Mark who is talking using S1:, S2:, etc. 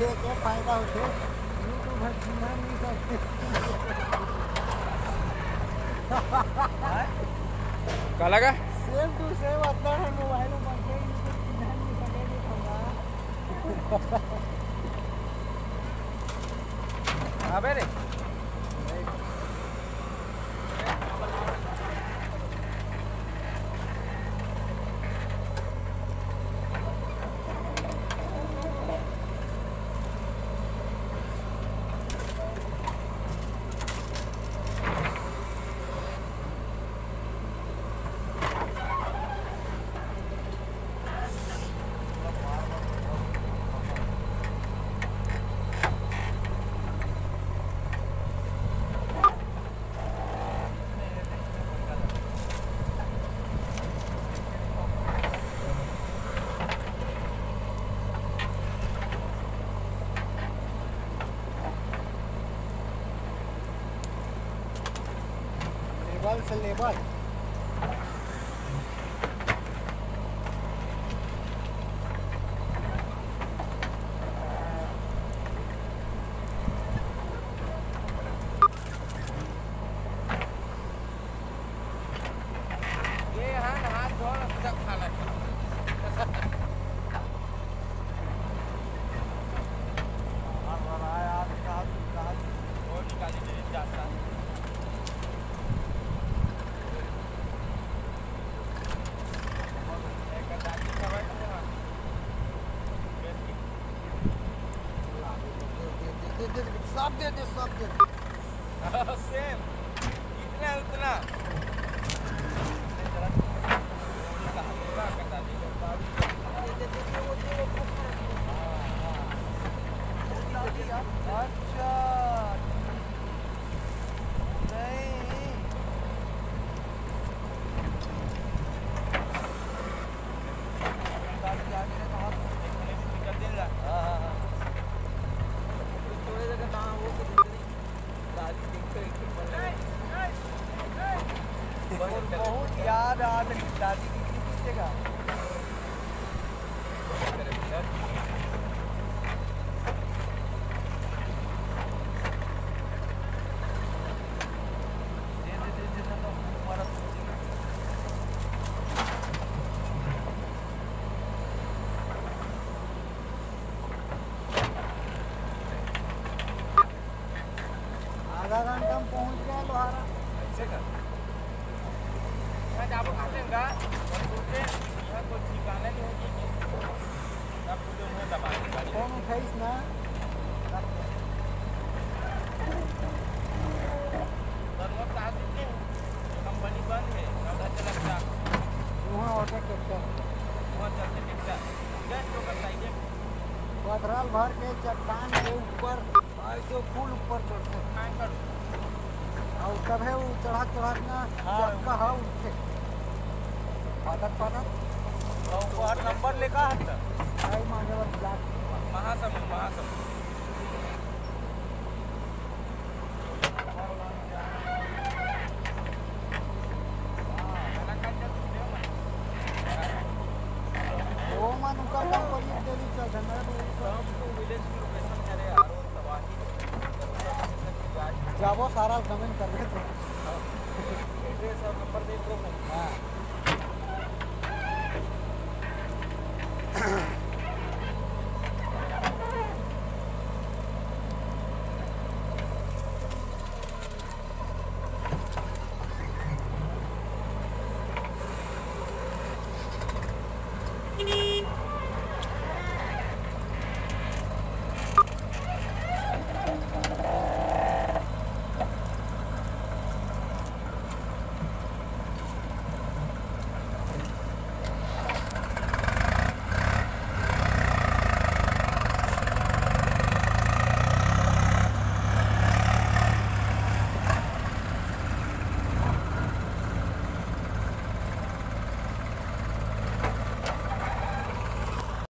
S1: फ़ायदा होते यूट्यूब है चिन्हा नहीं सकते
S2: क्या लगा?
S1: सेम टू सेम अपना है मोबाइल में बंदे इसको चिन्हा नहीं सकेंगे
S2: अबे रे
S1: से लेबल
S2: ये हाथ धो सब खा लगा दे
S1: दे सब दे दे सब दे दे
S2: सेम इतना उतना
S1: अच्छा आधा घंटा में पहुँच गए लोहारा
S2: यह कोई ठिकाना नहीं होगी
S1: फ़ोन उठाइस ना?
S2: कंपनी बंद है उधर चला
S1: वहाँ ऑटो ट्रैक्टर
S2: वहाँ चलते टिकटा गैस तो चाहिए
S1: पथराल भर के चट्टान के ऊपर ऐसे फूल ऊपर चढ़ते। और तब है वो चढ़ा चढ़ा ना चक्का है पाठक पाठक तो
S2: हर नंबर लिखा है तो
S1: आई मांगे मान्यवर ब्लैक
S2: महासम महासम
S1: जाओ सारा कमेंट कर रहे थे एड्रेस और नंबर देख लो हाँ। Ahem.